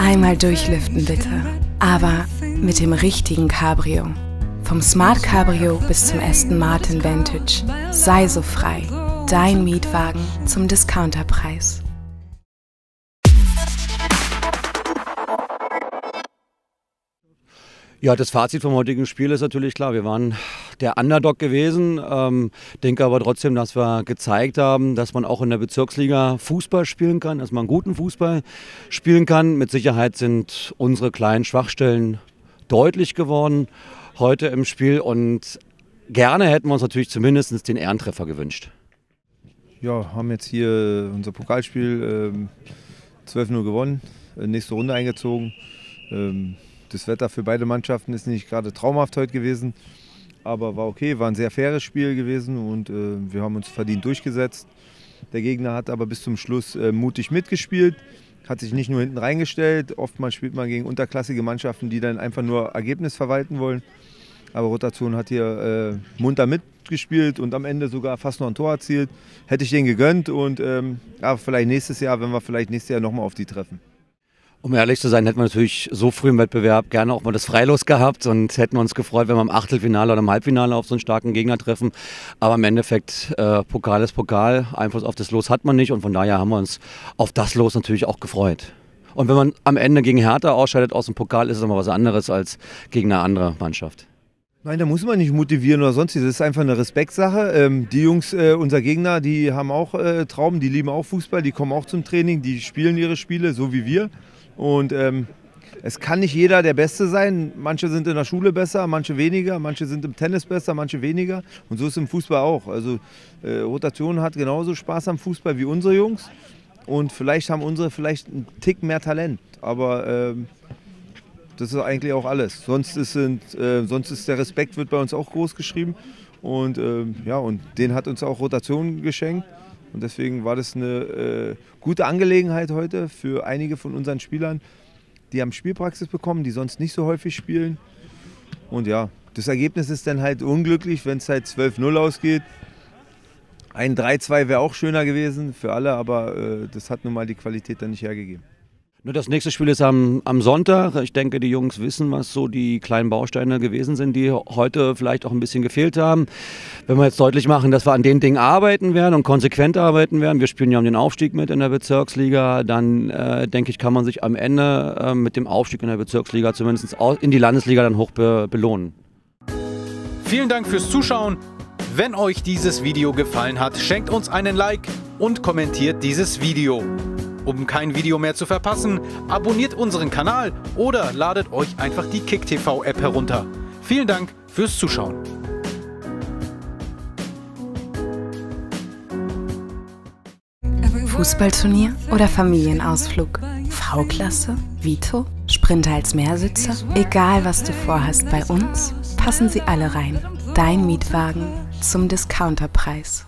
Einmal durchlüften bitte, aber mit dem richtigen Cabrio. Vom Smart Cabrio bis zum Aston Martin Vantage. Sei so frei. Dein Mietwagen zum Discounterpreis. Ja, das Fazit vom heutigen Spiel ist natürlich klar. Wir waren der Underdog gewesen. Ähm, denke aber trotzdem, dass wir gezeigt haben, dass man auch in der Bezirksliga Fußball spielen kann, dass man guten Fußball spielen kann. Mit Sicherheit sind unsere kleinen Schwachstellen deutlich geworden heute im Spiel und gerne hätten wir uns natürlich zumindest den Ehrentreffer gewünscht. Ja, haben jetzt hier unser Pokalspiel ähm, 12-0 gewonnen, äh, nächste Runde eingezogen. Ähm, das Wetter für beide Mannschaften ist nicht gerade traumhaft heute gewesen, aber war okay, war ein sehr faires Spiel gewesen und äh, wir haben uns verdient durchgesetzt. Der Gegner hat aber bis zum Schluss äh, mutig mitgespielt, hat sich nicht nur hinten reingestellt. Oftmals spielt man gegen unterklassige Mannschaften, die dann einfach nur Ergebnis verwalten wollen. Aber Rotation hat hier äh, munter mitgespielt und am Ende sogar fast noch ein Tor erzielt. Hätte ich denen gegönnt und ähm, ja, vielleicht nächstes Jahr, wenn wir vielleicht nächstes Jahr nochmal auf die treffen. Um ehrlich zu sein, hätten wir natürlich so früh im Wettbewerb gerne auch mal das Freilos gehabt und hätten uns gefreut, wenn wir im Achtelfinale oder im Halbfinale auf so einen starken Gegner treffen. Aber im Endeffekt, äh, Pokal ist Pokal, Einfluss auf das Los hat man nicht und von daher haben wir uns auf das Los natürlich auch gefreut. Und wenn man am Ende gegen Hertha ausscheidet aus dem Pokal, ist es immer was anderes als gegen eine andere Mannschaft. Nein, da muss man nicht motivieren oder sonstiges. Das ist einfach eine Respektsache. Ähm, die Jungs, äh, unser Gegner, die haben auch äh, Traum, die lieben auch Fußball, die kommen auch zum Training, die spielen ihre Spiele, so wie wir. Und ähm, es kann nicht jeder der Beste sein. Manche sind in der Schule besser, manche weniger, manche sind im Tennis besser, manche weniger. Und so ist es im Fußball auch. Also äh, Rotation hat genauso Spaß am Fußball wie unsere Jungs. Und vielleicht haben unsere vielleicht einen Tick mehr Talent. Aber ähm, das ist eigentlich auch alles. Sonst ist, sind, äh, sonst ist der Respekt wird bei uns auch groß geschrieben. Und äh, ja, und den hat uns auch Rotation geschenkt. Und deswegen war das eine äh, gute Angelegenheit heute für einige von unseren Spielern. Die haben Spielpraxis bekommen, die sonst nicht so häufig spielen. Und ja, das Ergebnis ist dann halt unglücklich, wenn es halt 12-0 ausgeht. Ein 3-2 wäre auch schöner gewesen für alle, aber äh, das hat nun mal die Qualität dann nicht hergegeben. Das nächste Spiel ist am, am Sonntag. Ich denke, die Jungs wissen, was so die kleinen Bausteine gewesen sind, die heute vielleicht auch ein bisschen gefehlt haben. Wenn wir jetzt deutlich machen, dass wir an den Dingen arbeiten werden und konsequent arbeiten werden, wir spielen ja um den Aufstieg mit in der Bezirksliga, dann äh, denke ich, kann man sich am Ende äh, mit dem Aufstieg in der Bezirksliga zumindest in die Landesliga dann hoch be belohnen. Vielen Dank fürs Zuschauen. Wenn euch dieses Video gefallen hat, schenkt uns einen Like und kommentiert dieses Video. Um kein Video mehr zu verpassen, abonniert unseren Kanal oder ladet euch einfach die KickTV-App herunter. Vielen Dank fürs Zuschauen. Fußballturnier oder Familienausflug? V-Klasse? Vito? Sprinter als Mehrsitzer? Egal was du vorhast bei uns, passen sie alle rein. Dein Mietwagen zum Discounterpreis.